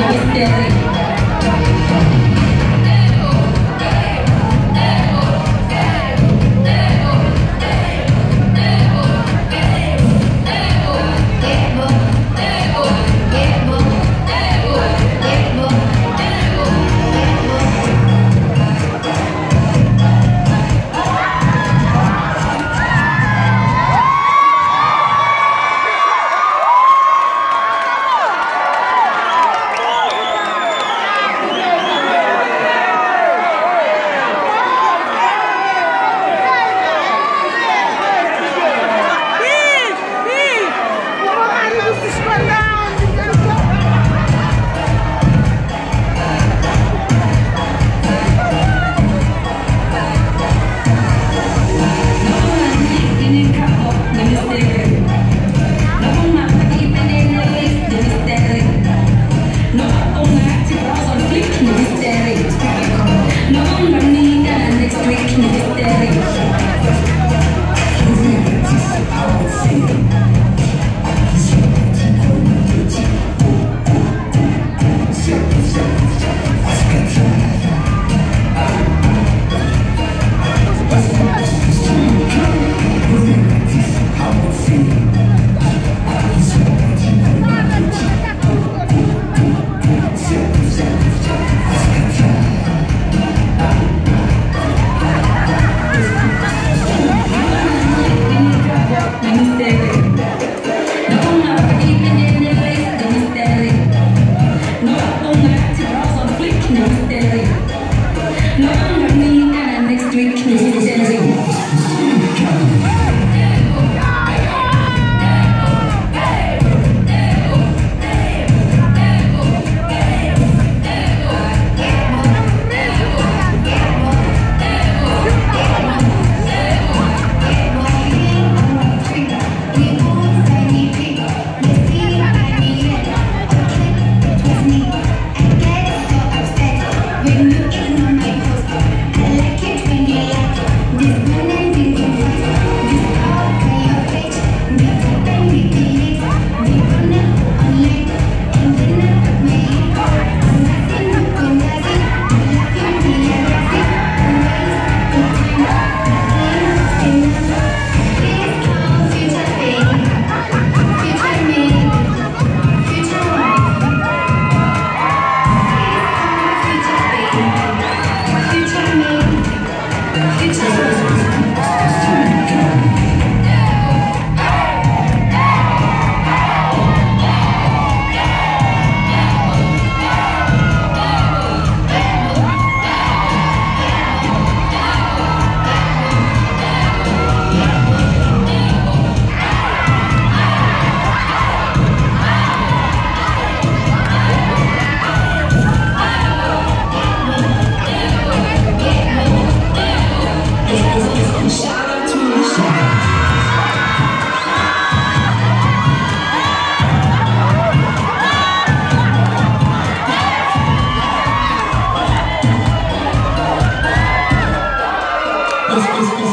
một đời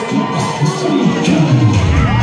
Come on.